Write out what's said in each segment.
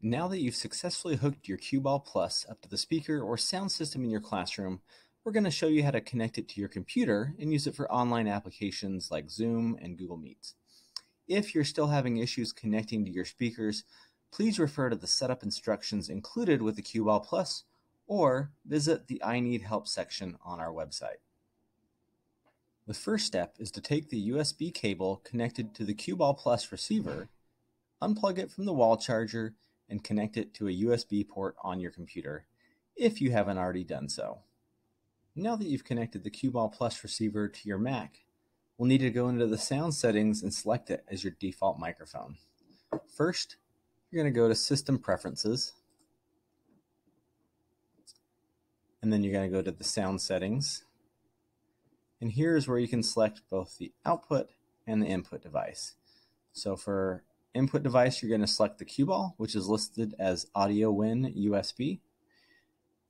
Now that you've successfully hooked your Qball Plus up to the speaker or sound system in your classroom, we're going to show you how to connect it to your computer and use it for online applications like Zoom and Google Meets. If you're still having issues connecting to your speakers, please refer to the setup instructions included with the Qball Plus or visit the I Need Help section on our website. The first step is to take the USB cable connected to the Qball Plus receiver, unplug it from the wall charger, and connect it to a USB port on your computer, if you haven't already done so. Now that you've connected the Qball Plus receiver to your Mac, we'll need to go into the sound settings and select it as your default microphone. First, you're going to go to System Preferences, and then you're going to go to the Sound Settings, and here is where you can select both the output and the input device. So for input device, you're going to select the Qball, which is listed as Audio Win USB.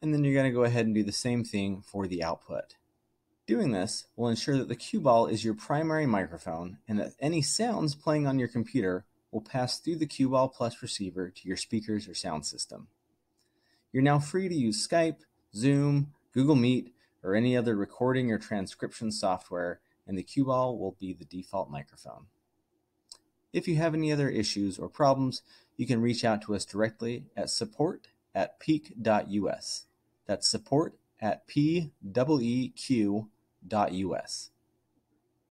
And then you're going to go ahead and do the same thing for the output. Doing this will ensure that the Qball is your primary microphone and that any sounds playing on your computer will pass through the Qball plus receiver to your speakers or sound system. You're now free to use Skype, Zoom, Google Meet, or any other recording or transcription software, and the Qball will be the default microphone. If you have any other issues or problems, you can reach out to us directly at support at peeq.us. That's support at p-e-e-q.us.